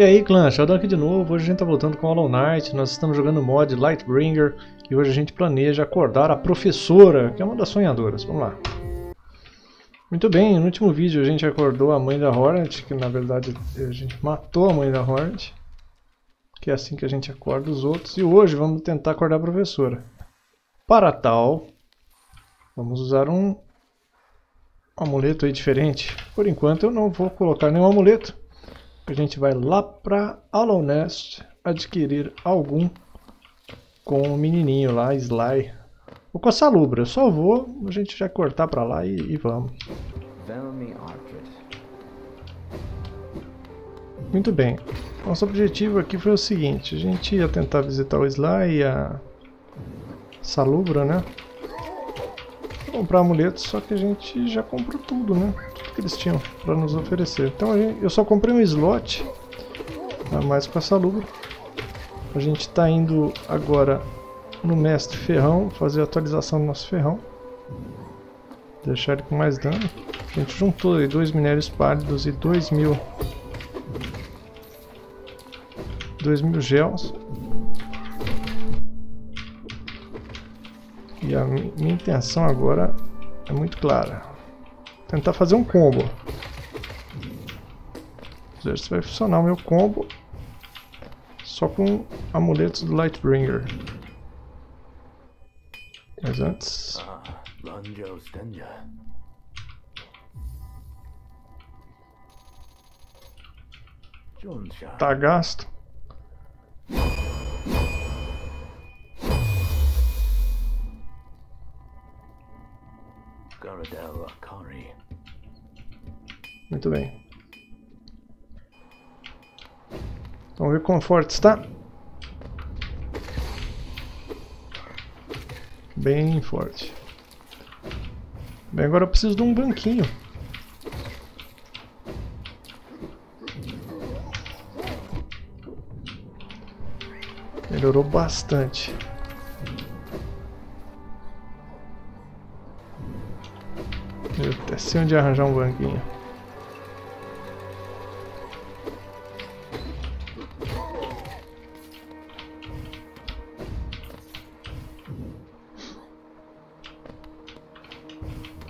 E aí clã, Sheldon aqui de novo, hoje a gente tá voltando com Hollow Knight, nós estamos jogando o mod Lightbringer e hoje a gente planeja acordar a professora, que é uma das sonhadoras, vamos lá. Muito bem, no último vídeo a gente acordou a mãe da Hornet, que na verdade a gente matou a mãe da Hornet, que é assim que a gente acorda os outros, e hoje vamos tentar acordar a professora. Para tal, vamos usar um amuleto aí diferente. Por enquanto eu não vou colocar nenhum amuleto, a gente vai lá para Hollow Nest adquirir algum com o menininho lá, Sly. Vou com a Salubra, só vou, a gente já cortar para lá e, e vamos. Muito bem, nosso objetivo aqui foi o seguinte, a gente ia tentar visitar o Sly e a Salubra, né? Comprar amuletos, só que a gente já comprou tudo, né? Tudo que eles tinham para nos oferecer. Então gente, eu só comprei um slot a mais com essa luva. A gente está indo agora no mestre ferrão, fazer a atualização do nosso ferrão. Deixar ele com mais dano. A gente juntou aí dois minérios pálidos e dois mil... Dois mil gels. E a minha intenção agora é muito clara. Tentar fazer um combo. Ver se vai funcionar o meu combo só com amuletos do Lightbringer. Mas antes... Tá gasto. Muito bem. Vamos ver quão forte está. Bem forte. Bem, agora eu preciso de um banquinho. Melhorou bastante. Eu até sei onde arranjar um banquinho.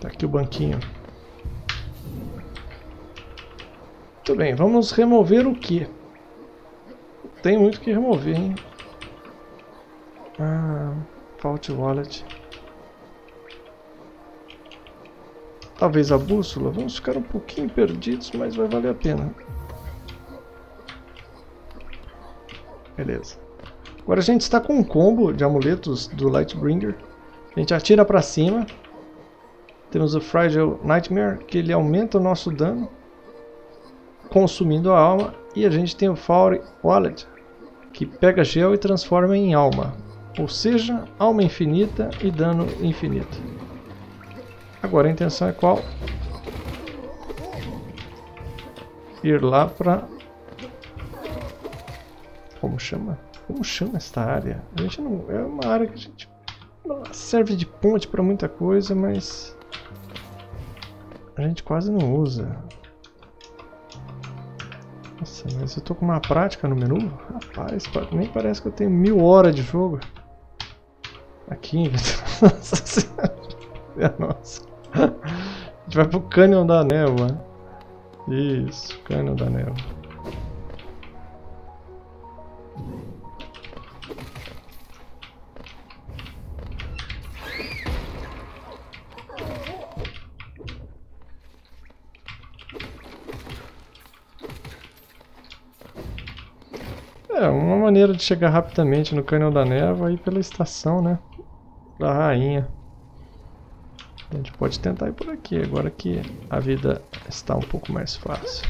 Tá aqui o banquinho. Muito bem, vamos remover o que? Tem muito que remover, hein? Ah, Fault Wallet. Talvez a bússola. Vamos ficar um pouquinho perdidos, mas vai valer a pena. Beleza. Agora a gente está com um combo de amuletos do Lightbringer. A gente atira para cima. Temos o Fragile Nightmare, que ele aumenta o nosso dano, consumindo a alma. E a gente tem o Faury Wallet, que pega gel e transforma em alma. Ou seja, alma infinita e dano infinito. Agora a intenção é qual? Ir lá para... Como chama? Como chama esta área? A gente não... É uma área que a gente... Serve de ponte para muita coisa, mas... A gente quase não usa. Nossa, mas eu tô com uma prática no menu? Rapaz, nem parece que eu tenho mil horas de jogo. Aqui, Nossa senhora. Nossa. A gente vai pro cânion da névoa. Isso, cânion da névoa. É, uma maneira de chegar rapidamente no cânion da névoa é ir pela estação, né? Da rainha. A gente pode tentar ir por aqui, agora que a vida está um pouco mais fácil.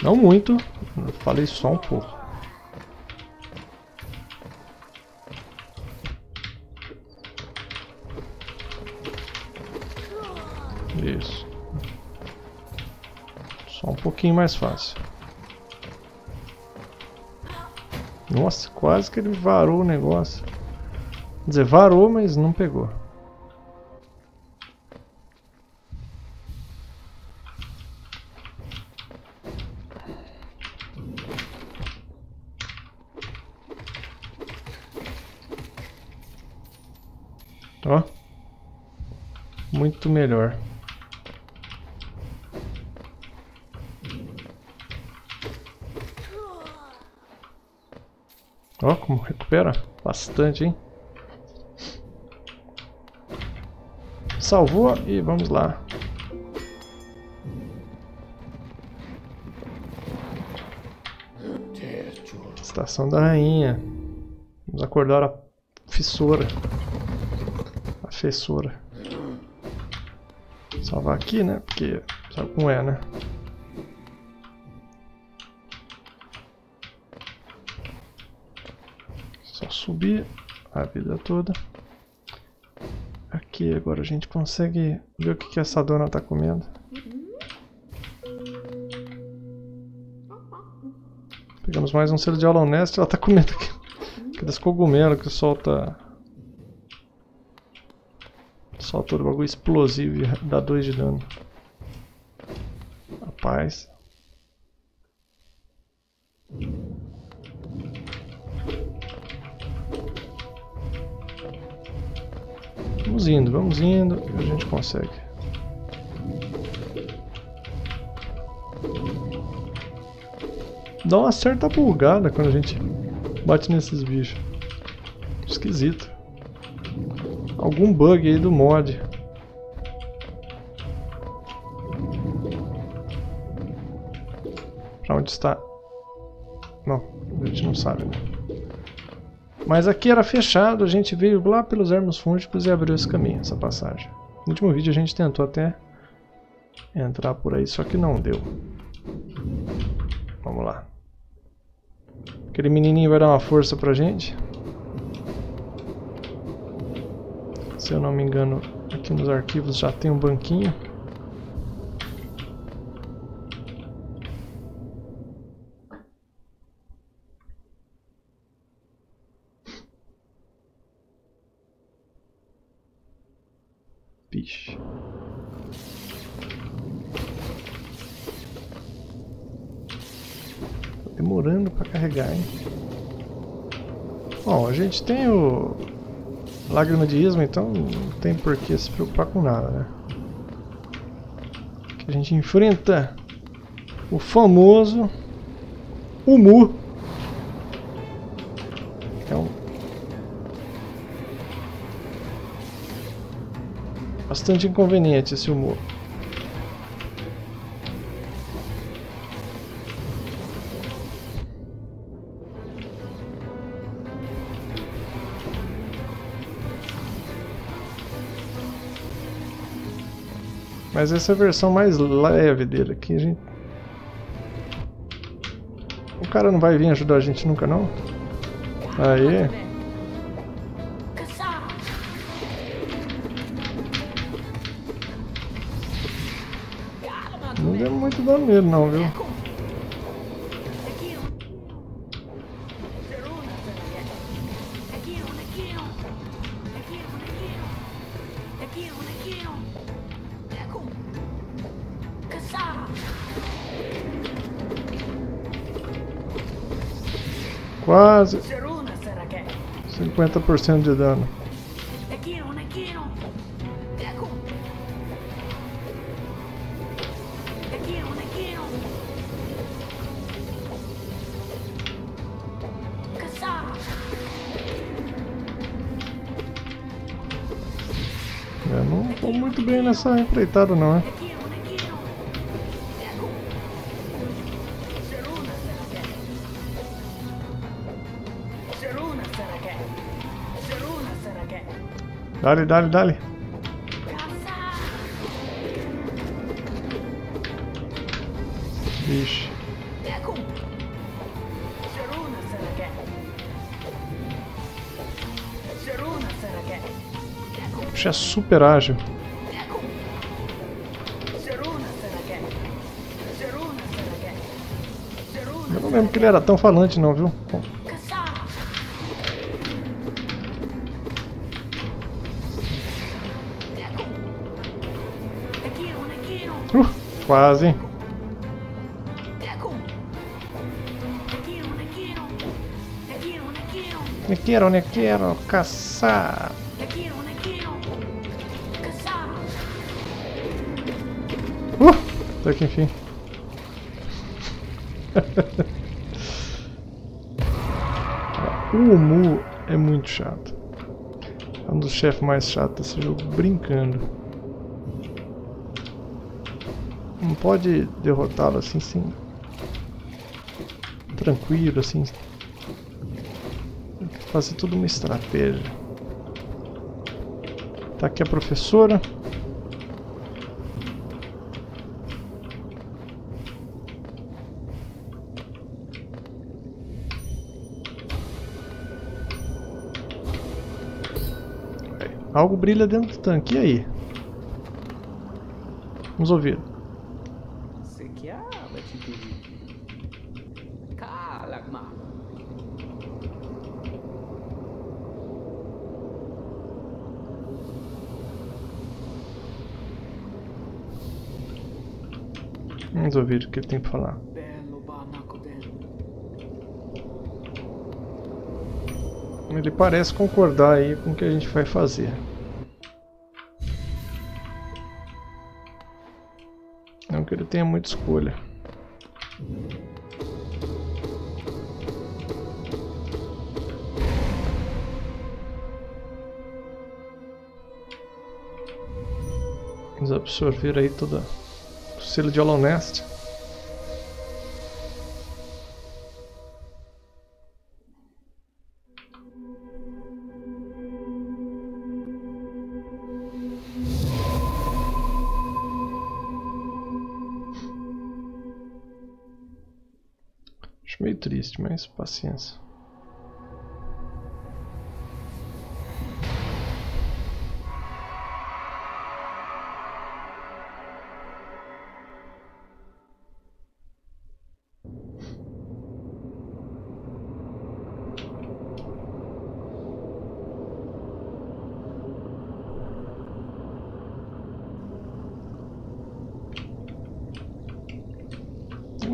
Não muito, falei só um pouco. Isso. Só um pouquinho mais fácil. Nossa, quase que ele varou o negócio. Quer dizer, varou, mas não pegou. Ó. Muito melhor. Ó, como recupera bastante, hein? Salvou e vamos lá. Estação da rainha. Vamos acordar a fissura. A fessura. Salvar aqui, né? Porque sabe como é, né? Só subir a vida toda. Aqui agora a gente consegue ver o que, que essa dona tá comendo. Pegamos mais um selo de aula honesta, ela tá comendo aqui. Aqueles cogumelos que solta. Solta todo bagulho explosivo e dá 2 de dano. Rapaz. Vamos indo, vamos indo, a gente consegue. Dá uma certa bugada quando a gente bate nesses bichos. Esquisito. Algum bug aí do mod. Pra onde está? Não, a gente não sabe, né? Mas aqui era fechado, a gente veio lá pelos ermos fúngicos e abriu esse caminho, essa passagem. No último vídeo a gente tentou até entrar por aí, só que não deu. Vamos lá. Aquele menininho vai dar uma força pra gente. Se eu não me engano, aqui nos arquivos já tem um banquinho. Vixe. Demorando para carregar, hein? Bom, a gente tem o Lágrima de Isma, então não tem por que se preocupar com nada, né? Que a gente enfrenta o famoso Umu. É um bastante inconveniente esse humor. Mas essa é a versão mais leve dele aqui, gente. O cara não vai vir ajudar a gente nunca não? Aí. Não deu muito dano nele não, viu? Quase 50% de dano. Eu não estou muito bem nessa empreitada não, é? Dale, dale, dale. Vixe. Puxa, é super ágil. Eu não lembro que ele era tão falante não, viu? quase. Ne é quero, ne é quero caçar. Uh, tô aqui enfim. o Mu é muito chato. É um dos chefes mais chatos desse jogo, brincando. Não pode derrotá-lo assim, sim. Tranquilo, assim. Tem que fazer tudo uma estratégia. Tá aqui a professora. Algo brilha dentro do tanque. E aí? Vamos ouvir. Você que é Kalagma. Vamos ouvir o que ele tem para falar. Ele parece concordar aí com o que a gente vai fazer. Não que ele tenha muita escolha. Vamos absorver aí toda o selo de Hollow Nest. Acho meio triste, mas paciência.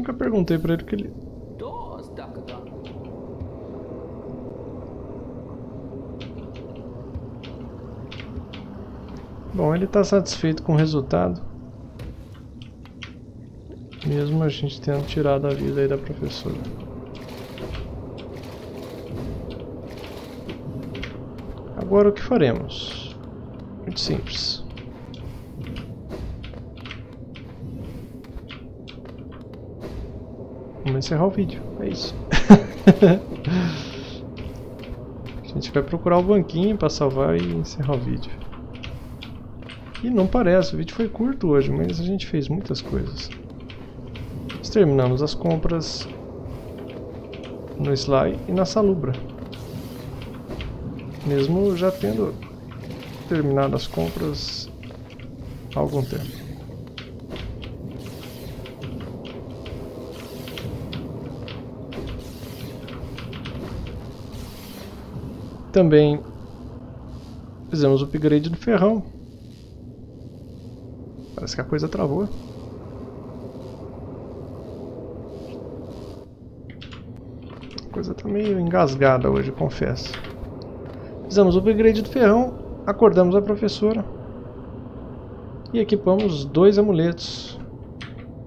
Nunca perguntei pra ele que ele Bom, ele está satisfeito com o resultado. Mesmo a gente tendo tirado a vida aí da professora. Agora o que faremos? Muito simples. Vamos encerrar o vídeo, é isso. a gente vai procurar o banquinho para salvar e encerrar o vídeo. E não parece, o vídeo foi curto hoje, mas a gente fez muitas coisas. Nós terminamos as compras no Sly e na Salubra. Mesmo já tendo terminado as compras há algum tempo. Também fizemos o upgrade do ferrão Parece que a coisa travou. A coisa tá meio engasgada hoje, confesso. Fizemos o upgrade do ferrão, acordamos a professora e equipamos dois amuletos.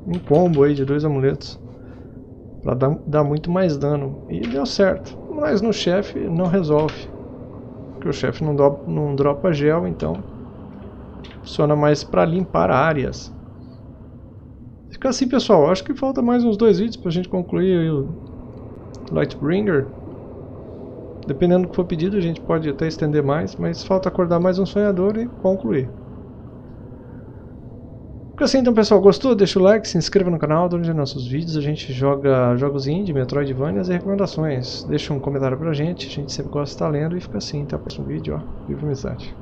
Um combo aí de dois amuletos. Pra dar, dar muito mais dano. E deu certo. Mas no chefe não resolve. Porque o chefe não, não dropa gel, então Funciona mais para limpar áreas. Fica assim, pessoal. Acho que falta mais uns dois vídeos para a gente concluir o Lightbringer. Dependendo do que for pedido, a gente pode até estender mais, mas falta acordar mais um sonhador e concluir. Fica assim então pessoal, gostou? Deixa o like, se inscreva no canal, onde nossos vídeos, a gente joga jogos indie, Metroidvanias e recomendações. Deixa um comentário pra gente, a gente sempre gosta de estar lendo e fica assim, até o próximo vídeo, ó, viva amizade.